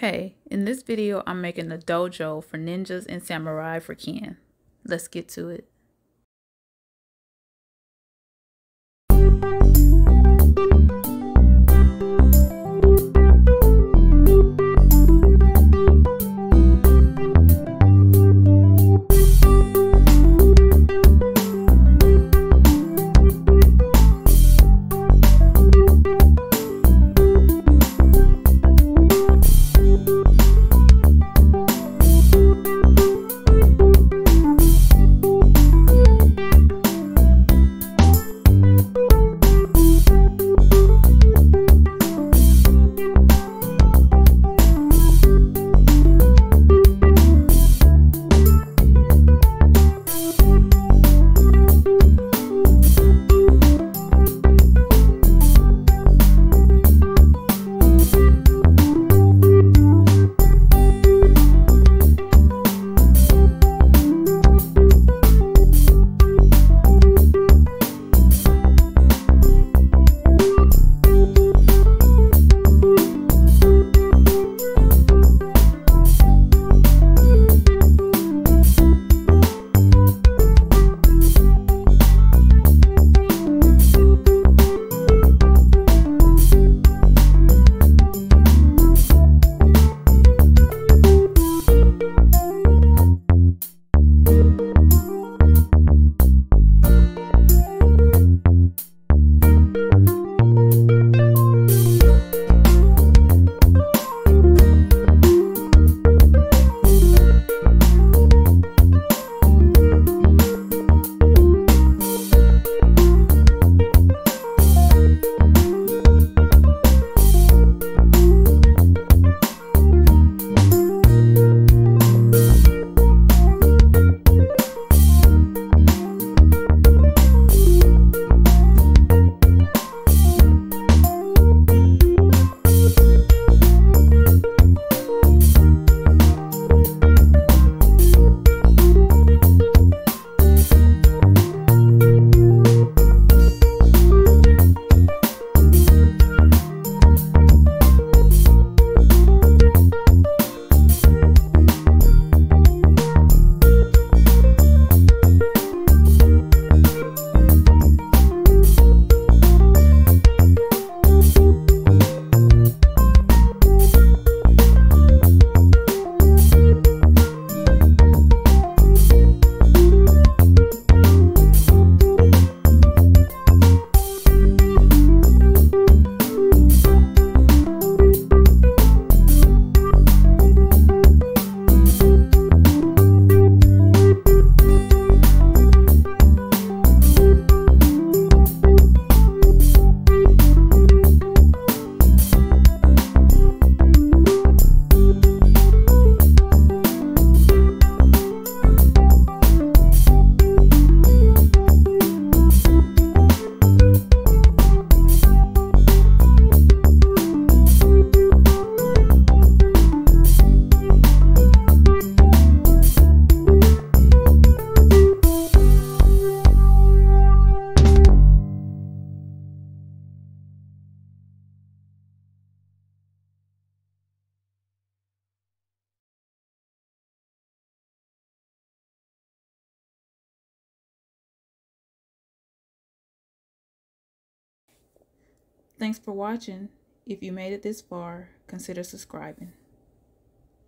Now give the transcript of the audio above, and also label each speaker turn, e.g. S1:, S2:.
S1: Hey, in this video I'm making a dojo for ninjas and samurai for Ken. Let's get to it. Thanks for watching. If you made it this far, consider subscribing.